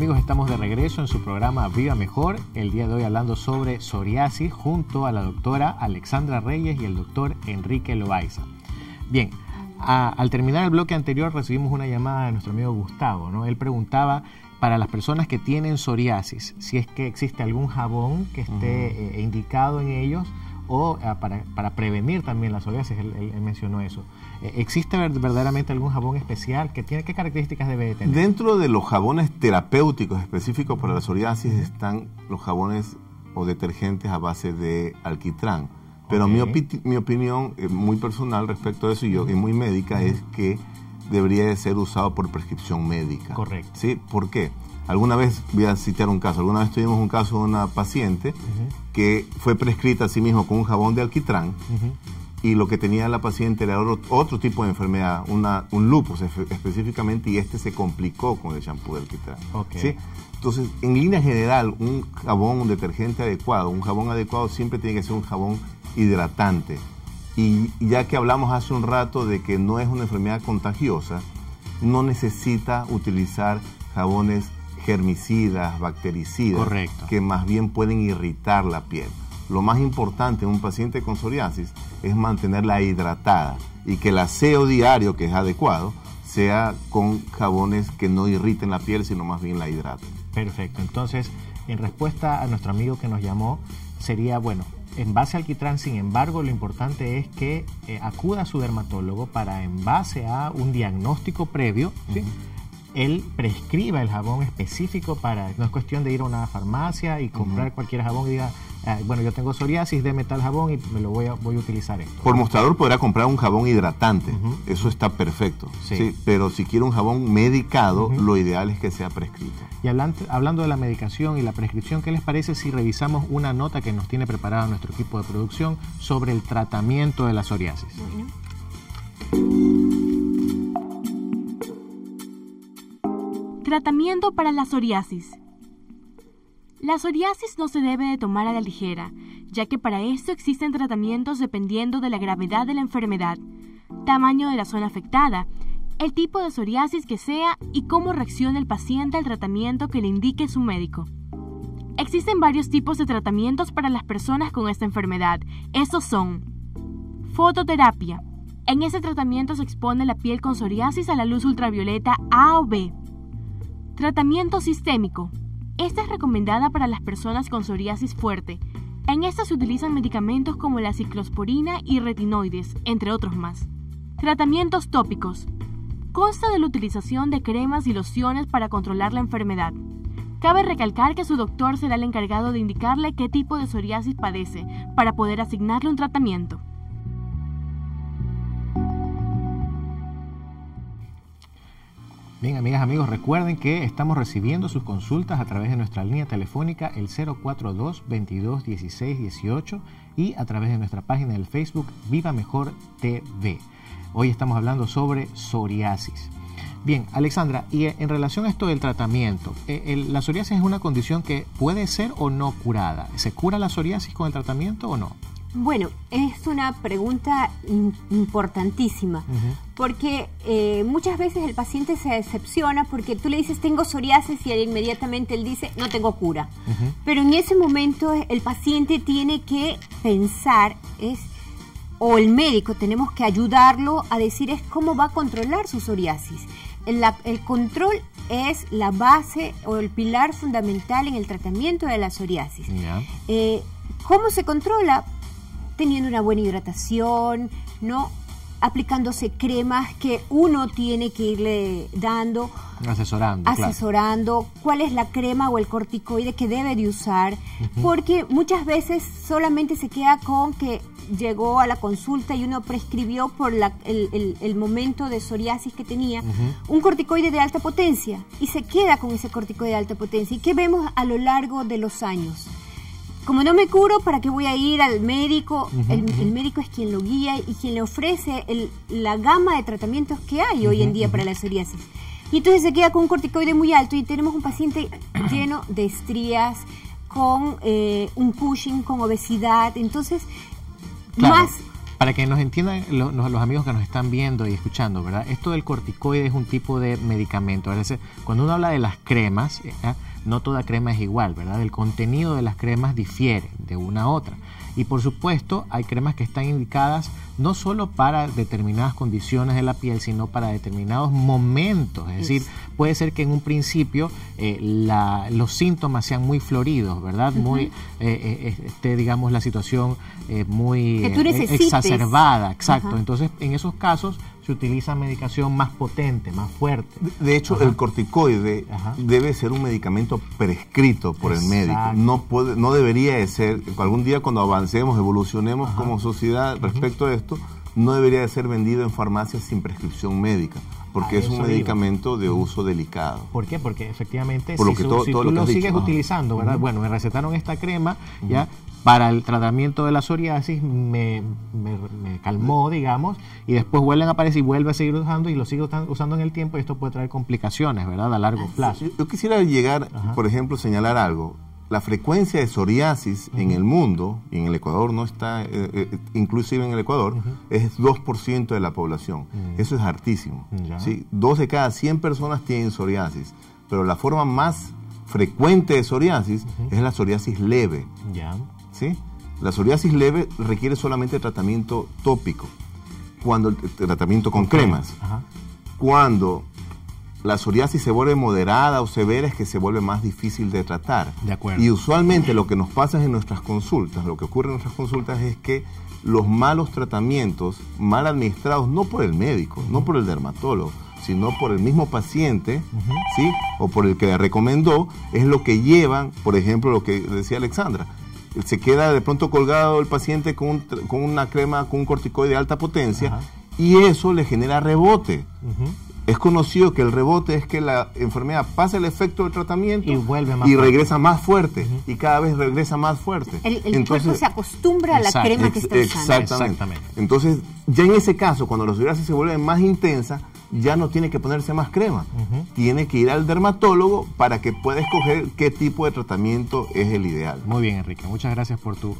amigos, estamos de regreso en su programa Viva Mejor. El día de hoy hablando sobre psoriasis junto a la doctora Alexandra Reyes y el doctor Enrique Loaiza. Bien, al terminar el bloque anterior recibimos una llamada de nuestro amigo Gustavo. ¿no? Él preguntaba para las personas que tienen psoriasis si es que existe algún jabón que esté eh, indicado en ellos o ah, para, para, prevenir también la psoriasis, él, mencionó eso. Eh, ¿Existe verdaderamente algún jabón especial? que tiene, ¿Qué características debe tener? Dentro de los jabones terapéuticos específicos para la psoriasis están los jabones o detergentes a base de alquitrán. Pero mi, mi, opinión eh, muy personal respecto a eso y, yo, y muy médica es que debería de ser usado por prescripción médica. Correcto. ¿Sí? ¿Por qué? Alguna vez, voy a citar un caso, alguna vez tuvimos un caso de una paciente que fue prescrita a sí mismo con un jabón de alquitrán y lo que tenía la paciente era otro, tipo de enfermedad, una, un lupus específicamente, y este se complicó con el champú de alquitrán. ¿sí? Entonces, en línea general, un jabón, un detergente adecuado, un jabón adecuado siempre tiene que ser un jabón hidratante. Y ya que hablamos hace un rato de que no es una enfermedad contagiosa, no necesita utilizar jabones germicidas, bactericidas, que más bien pueden irritar la piel. Lo más importante en un paciente con psoriasis es mantenerla hidratada y que el aseo diario, que es adecuado, sea con jabones que no irriten la piel, sino más bien la hidraten. Perfecto. Entonces, en respuesta a nuestro amigo que nos llamó, sería, bueno, en base al alquitrán, sin embargo, lo importante es que eh, acuda a su dermatólogo para, en base a un diagnóstico previo, él prescriba el jabón específico para, no es cuestión de ir a una farmacia y comprar cualquier jabón y diga, ah, bueno, yo tengo psoriasis, de metal jabón y me lo voy a, voy a utilizar esto. Por mostrador podrá comprar un jabón hidratante, eso está perfecto, sí. pero si quiere un jabón medicado, lo ideal es que sea prescrito. Y hablando, de la medicación y la prescripción, ¿qué les parece si revisamos una nota que nos tiene preparada nuestro equipo de producción sobre el tratamiento de la psoriasis? Tratamiento para la psoriasis. La psoriasis no se debe de tomar a la ligera, ya que para esto existen tratamientos dependiendo de la gravedad de la enfermedad, tamaño de la zona afectada, el tipo de psoriasis que sea y cómo reacciona el paciente al tratamiento que le indique su médico. Existen varios tipos de tratamientos para las personas con esta enfermedad. Estos son fototerapia. En ese tratamiento se expone la piel con psoriasis a la luz ultravioleta A o B. Tratamiento sistémico. Esta es recomendada para las personas con psoriasis fuerte. En esta se utilizan medicamentos como la ciclosporina y retinoides, entre otros más. Tratamientos tópicos. Consta de la utilización de cremas y lociones para controlar la enfermedad. Cabe recalcar que su doctor será el encargado de indicarle qué tipo de psoriasis padece para poder asignarle un tratamiento. Bien, amigas, amigos, recuerden que estamos recibiendo sus consultas a través de nuestra línea telefónica el 042 22 16 18 y a través de nuestra página del Facebook Viva Mejor TV. Hoy estamos hablando sobre psoriasis. Bien, Alexandra, y en relación a esto del tratamiento, eh, ¿la psoriasis es una condición que puede ser o no curada? ¿Se cura la psoriasis con el tratamiento o no? Bueno, es una pregunta importantísima, porque eh, muchas veces el paciente se decepciona porque tú le dices tengo psoriasis y él inmediatamente él dice no tengo cura. Pero en ese momento el paciente tiene que pensar, es, o el médico tenemos que ayudarlo a decir es cómo va a controlar su psoriasis. El, el control es la base o el pilar fundamental en el tratamiento de la psoriasis. Eh, ¿Cómo se controla? Teniendo una buena hidratación, ¿no? aplicándose cremas que uno tiene que irle dando. Asesorando. Asesorando cuál es la crema o el corticoide que debe de usar, porque muchas veces solamente se queda con que llegó a la consulta y uno prescribió por el, momento de psoriasis que tenía un corticoide de alta potencia y se queda con ese corticoide de alta potencia. ¿Y qué vemos a lo largo de los años? Como no me curo, ¿para qué voy a ir al médico? el, médico es quien lo guía y quien le ofrece la gama de tratamientos que hay hoy en día para la psoriasis. Y entonces se queda con un corticoide muy alto y tenemos un paciente lleno de estrías, con eh, un Cushing, con obesidad. Entonces, más para que nos entiendan lo- los, los amigos que nos están viendo y escuchando, ¿verdad? Esto del corticoide es un tipo de medicamento. Es decir, cuando uno habla de las cremas. No toda crema es igual, ¿verdad? El contenido de las cremas difiere de una a otra. Y por supuesto, hay cremas que están indicadas no solo para determinadas condiciones de la piel, sino para determinados momentos. Es decir, puede ser que en un principio eh, la- los síntomas sean muy floridos, ¿verdad? Muy, eh, esté, digamos, la situación eh, muy Que tú necesites. exacerbada, exacto. Entonces, en esos casos se utiliza medicación más potente, más fuerte. De- hecho, el corticoide Ajá. debe ser un medicamento prescrito por el médico. No puede, no debería de ser, algún día cuando avancemos, evolucionemos como sociedad respecto a esto, no debería de ser vendido en farmacias sin prescripción médica, porque es un medicamento de uso delicado. ¿Por qué? Porque efectivamente Por lo si, que su- todo- si todo tú lo que lo has sigues dicho, utilizando, ¿verdad? Bueno, me recetaron esta crema ya para el tratamiento de la psoriasis, me, me- me calmó, digamos, y después vuelven a aparecer y vuelve a seguir usando y lo usan- usando en el tiempo y esto puede traer complicaciones, ¿verdad? A largo plazo. Yo, yo quisiera llegar, Ajá. por ejemplo, señalar algo. La frecuencia de psoriasis en el mundo, y en el Ecuador no está, eh, eh, inclusive en el Ecuador, es 2% de la población. Eso es hartísimo. ¿sí? Dos de cada 100 personas tienen psoriasis, pero la forma más frecuente de psoriasis es la psoriasis leve. Ya. ¿sí? La psoriasis leve requiere solamente tratamiento tópico, cuando el tratamiento con cremas. Ajá. Cuando la psoriasis se vuelve moderada o severa es que se vuelve más difícil de tratar. De acuerdo. Y usualmente lo que nos pasa en nuestras consultas, lo que ocurre en nuestras consultas es que los malos tratamientos, mal administrados, no por el médico, no por el dermatólogo, sino por el mismo paciente, ¿sí? O por el que le recomendó, es lo que llevan, por ejemplo, lo que decía Alexandra. Se queda de pronto colgado el paciente con, un con una crema, con un corticoide de alta potencia, y eso le genera rebote. Es conocido que el rebote es que la enfermedad pasa el efecto del tratamiento Y vuelve más y fuerte. regresa más fuerte y cada vez regresa más fuerte. El, el cuerpo se acostumbra a la crema que está usando. Exactamente. Exactamente. Entonces, ya en ese caso, cuando la psoriasis se vuelve más intensa, ya no tiene que ponerse más crema. Tiene que ir al dermatólogo para que pueda escoger qué tipo de tratamiento es el ideal. Muy bien, Enrique. Muchas gracias por tu